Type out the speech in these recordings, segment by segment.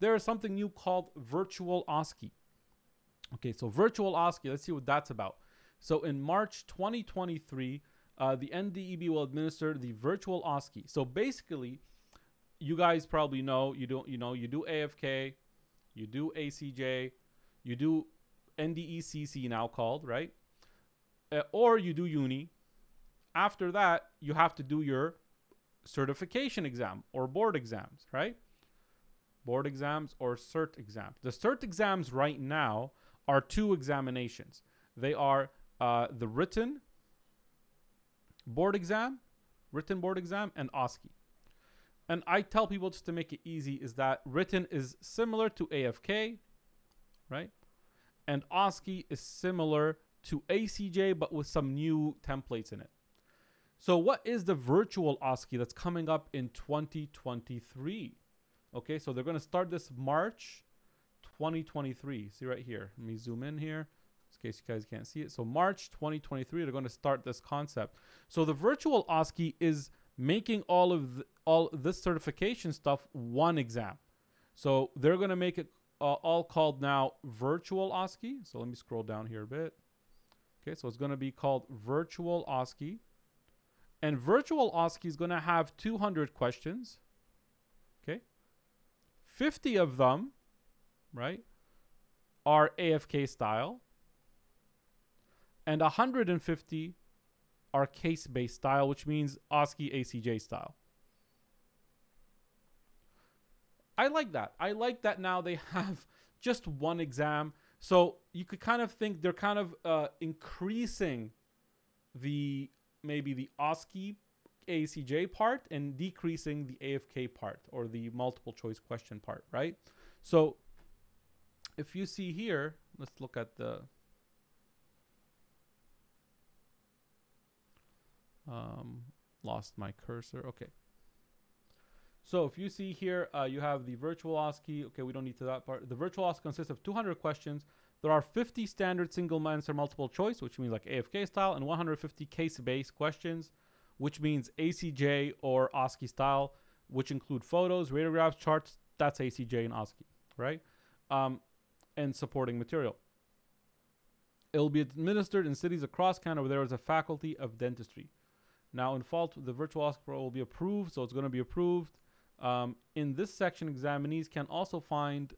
there is something new called virtual OSCE. Okay, so virtual OSCE, let's see what that's about. So in March 2023, uh, the NDEB will administer the virtual OSCE. So basically, you guys probably know you don't you know you do AFK, you do ACJ, you do NDECC now called right, uh, or you do Uni. After that, you have to do your certification exam or board exams, right? Board exams or cert exams. The cert exams right now are two examinations. They are uh, the written board exam, written board exam, and OSCE. And I tell people just to make it easy is that written is similar to AFK, right? And OSCE is similar to ACJ, but with some new templates in it. So, what is the virtual OSCE that's coming up in 2023? Okay, so they're going to start this March 2023. See right here. Let me zoom in here in case you guys can't see it. So, March 2023, they're going to start this concept. So, the virtual OSCE is making all of the, all this certification stuff one exam. So, they're going to make it uh, all called now virtual OSCE. So, let me scroll down here a bit. Okay, so it's going to be called virtual OSCE. And virtual OSCE is going to have 200 questions. Okay. 50 of them, right, are AFK style. And 150 are case based style, which means OSCE ACJ style. I like that. I like that now they have just one exam. So you could kind of think they're kind of uh, increasing the maybe the OSCE ACJ part and decreasing the AFK part or the multiple choice question part, right? So if you see here, let's look at the um, lost my cursor. Okay. So if you see here, uh, you have the virtual OSCE. Okay, we don't need to that part. The virtual OSCE consists of 200 questions there are 50 standard single answer multiple choice, which means like AFK style, and 150 case based questions, which means ACJ or OSCE style, which include photos, radiographs, charts. That's ACJ and OSCE, right? Um, and supporting material. It will be administered in cities across Canada where there is a faculty of dentistry. Now, in fall, the virtual OSCE will be approved, so it's going to be approved. Um, in this section, examinees can also find,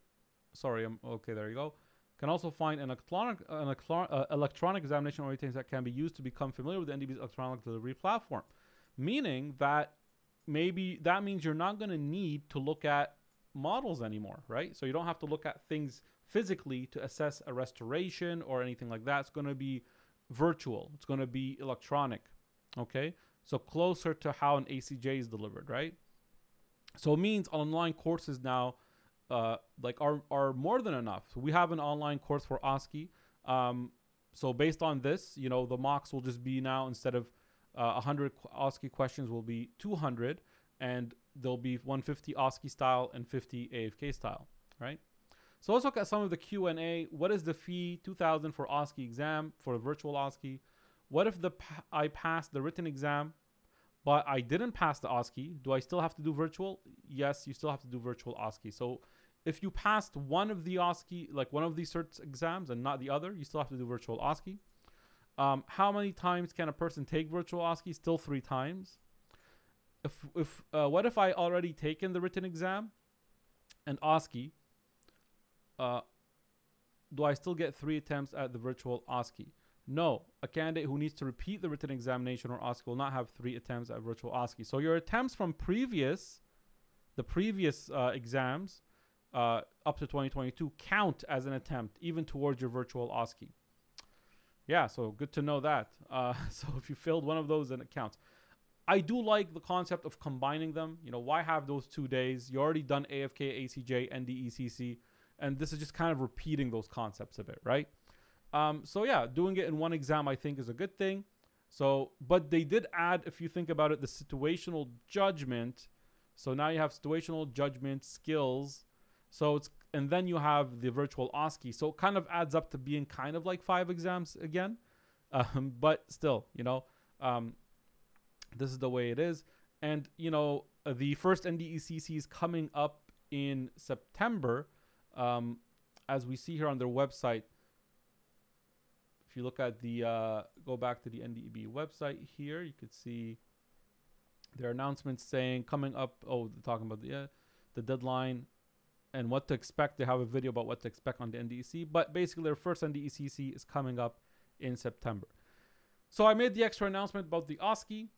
sorry, I'm, okay, there you go can also find an electronic, an uh, electronic examination orientation that can be used to become familiar with NDEB's electronic delivery platform. Meaning that maybe that means you're not going to need to look at models anymore, right? So you don't have to look at things physically to assess a restoration or anything like that. It's going to be virtual. It's going to be electronic. Okay? So closer to how an ACJ is delivered, right? So it means online courses now uh, like are are more than enough. We have an online course for OSCE. Um, so based on this, you know, the mocks will just be now instead of uh, 100 OSCE questions will be 200, and there'll be 150 OSCE style and 50 AFK style, right? So let's look at some of the Q&A. What is the fee? 2000 for OSCE exam, for virtual OSCE. What if the I passed the written exam, but I didn't pass the OSCE? Do I still have to do virtual? Yes, you still have to do virtual OSCE. So if you passed one of the OSCE, like one of these certs exams and not the other, you still have to do virtual OSCE. Um, how many times can a person take virtual OSCE? Still three times. If, if uh, what if I already taken the written exam and OSCE? Uh, do I still get three attempts at the virtual OSCE? No, a candidate who needs to repeat the written examination or OSCE will not have three attempts at virtual OSCE. So your attempts from previous, the previous uh, exams, uh, up to 2022 count as an attempt, even towards your virtual OSCE. Yeah, so good to know that. Uh, so if you failed one of those, then it counts. I do like the concept of combining them. You know, why have those two days? You already done AFK, ACJ, NDECC, and this is just kind of repeating those concepts a bit, right? Um, so yeah, doing it in one exam I think is a good thing. So, but they did add, if you think about it, the situational judgment. So now you have situational judgment skills so it's and then you have the virtual OSCE. So it kind of adds up to being kind of like five exams again. Um, but still, you know, um, this is the way it is. And, you know, the first NDECC is coming up in September. Um, as we see here on their website, if you look at the uh, go back to the NDEB website here, you could see their announcements saying coming up. Oh, they're talking about the uh, the deadline and what to expect. They have a video about what to expect on the NDECC, but basically their first NDECC is coming up in September. So I made the extra announcement about the OSCE.